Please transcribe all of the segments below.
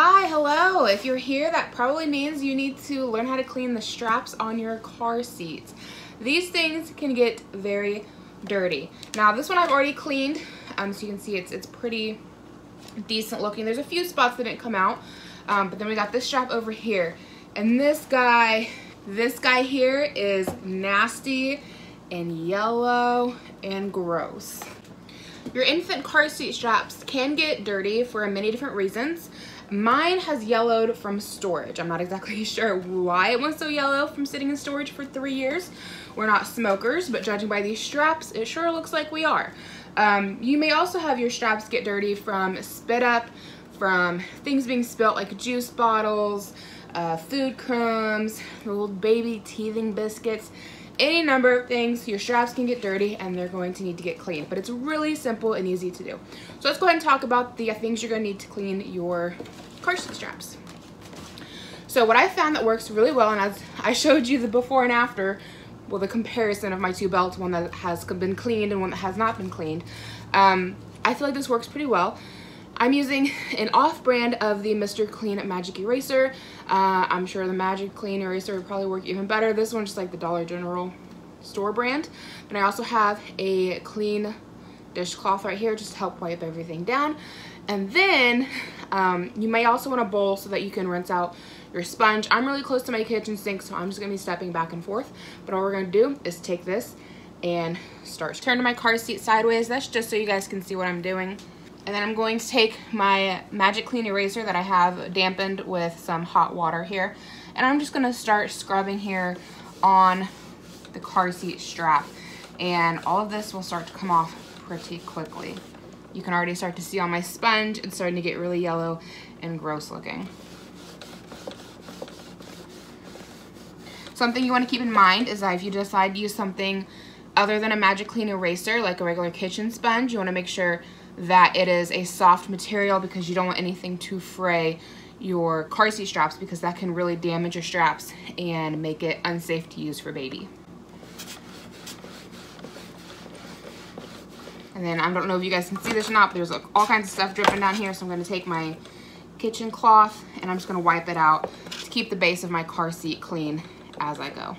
Hi, hello. If you're here, that probably means you need to learn how to clean the straps on your car seats. These things can get very dirty. Now, this one I've already cleaned, um, so you can see it's, it's pretty decent looking. There's a few spots that didn't come out, um, but then we got this strap over here. And this guy, this guy here is nasty and yellow and gross. Your infant car seat straps can get dirty for many different reasons. Mine has yellowed from storage. I'm not exactly sure why it went so yellow from sitting in storage for three years. We're not smokers, but judging by these straps, it sure looks like we are. Um, you may also have your straps get dirty from spit up, from things being spilt like juice bottles, uh, food crumbs, little baby teething biscuits, any number of things, your straps can get dirty and they're going to need to get cleaned, but it's really simple and easy to do. So let's go ahead and talk about the things you're gonna need to clean your car seat straps. So what I found that works really well, and as I showed you the before and after, well, the comparison of my two belts, one that has been cleaned and one that has not been cleaned, um, I feel like this works pretty well. I'm using an off-brand of the Mr. Clean Magic Eraser. Uh, I'm sure the Magic Clean Eraser would probably work even better. This one's just like the Dollar General store brand. And I also have a clean dishcloth right here just to help wipe everything down. And then um, you may also want a bowl so that you can rinse out your sponge. I'm really close to my kitchen sink, so I'm just gonna be stepping back and forth. But all we're gonna do is take this and start. Turn my car seat sideways. That's just so you guys can see what I'm doing. And then I'm going to take my Magic Clean Eraser that I have dampened with some hot water here. And I'm just gonna start scrubbing here on the car seat strap. And all of this will start to come off pretty quickly. You can already start to see on my sponge, it's starting to get really yellow and gross looking. Something you wanna keep in mind is that if you decide to use something other than a Magic Clean Eraser, like a regular kitchen sponge, you wanna make sure that it is a soft material because you don't want anything to fray your car seat straps because that can really damage your straps and make it unsafe to use for baby. And then I don't know if you guys can see this or not, but there's like all kinds of stuff dripping down here. So I'm gonna take my kitchen cloth and I'm just gonna wipe it out to keep the base of my car seat clean as I go.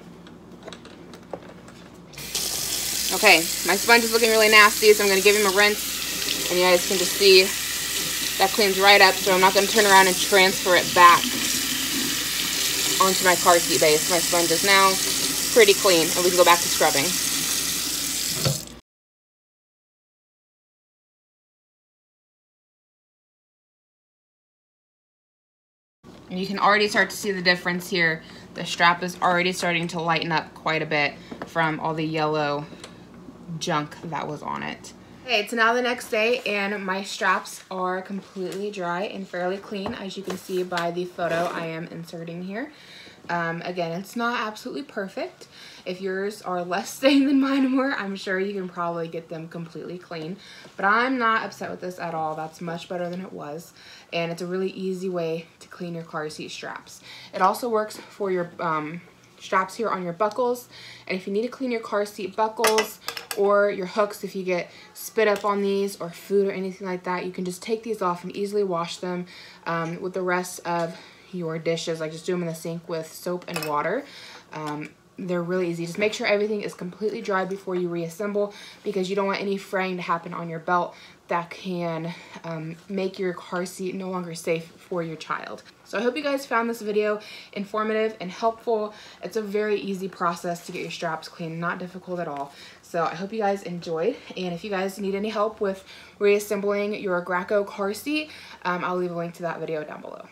Okay, my sponge is looking really nasty, so I'm gonna give him a rinse and you guys can just see that cleans right up, so I'm not going to turn around and transfer it back onto my car seat base. My sponge is now pretty clean, and we can go back to scrubbing. And you can already start to see the difference here. The strap is already starting to lighten up quite a bit from all the yellow junk that was on it. Okay, it's now the next day and my straps are completely dry and fairly clean as you can see by the photo I am inserting here. Um, again, it's not absolutely perfect. If yours are less stained than mine were, I'm sure you can probably get them completely clean. But I'm not upset with this at all. That's much better than it was. And it's a really easy way to clean your car seat straps. It also works for your um, straps here on your buckles. And if you need to clean your car seat buckles or your hooks, if you get spit up on these or food or anything like that, you can just take these off and easily wash them um, with the rest of your dishes. Like just do them in the sink with soap and water. Um, they're really easy. Just make sure everything is completely dry before you reassemble because you don't want any fraying to happen on your belt that can um, make your car seat no longer safe for your child. So I hope you guys found this video informative and helpful. It's a very easy process to get your straps clean, not difficult at all. So I hope you guys enjoyed. And if you guys need any help with reassembling your Graco car seat, um, I'll leave a link to that video down below.